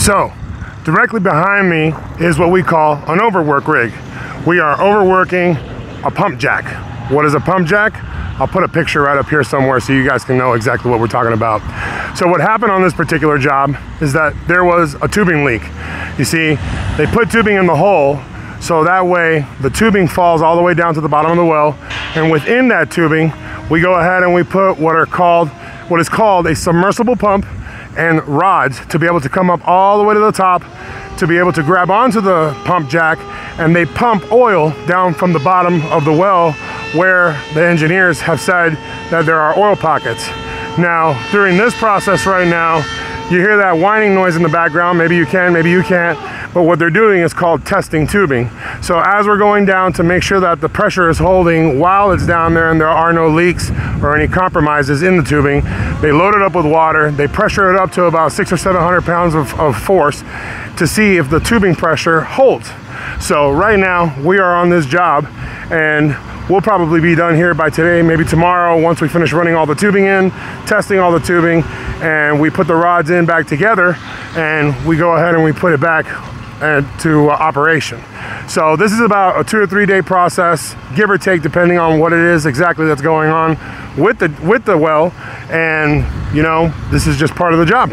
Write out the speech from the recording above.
So, directly behind me is what we call an overwork rig. We are overworking a pump jack. What is a pump jack? I'll put a picture right up here somewhere so you guys can know exactly what we're talking about. So what happened on this particular job is that there was a tubing leak. You see, they put tubing in the hole so that way the tubing falls all the way down to the bottom of the well and within that tubing we go ahead and we put what are called what is called a submersible pump and rods to be able to come up all the way to the top to be able to grab onto the pump jack and they pump oil down from the bottom of the well where the engineers have said that there are oil pockets. Now, during this process right now, you hear that whining noise in the background. Maybe you can, maybe you can't. But what they're doing is called testing tubing. So as we're going down to make sure that the pressure is holding while it's down there and there are no leaks or any compromises in the tubing, they load it up with water, they pressure it up to about six or 700 pounds of, of force to see if the tubing pressure holds. So right now we are on this job and we'll probably be done here by today, maybe tomorrow once we finish running all the tubing in, testing all the tubing, and we put the rods in back together and we go ahead and we put it back uh, to uh, operation. So this is about a two or three day process, give or take, depending on what it is exactly that's going on with the with the well. And you know, this is just part of the job.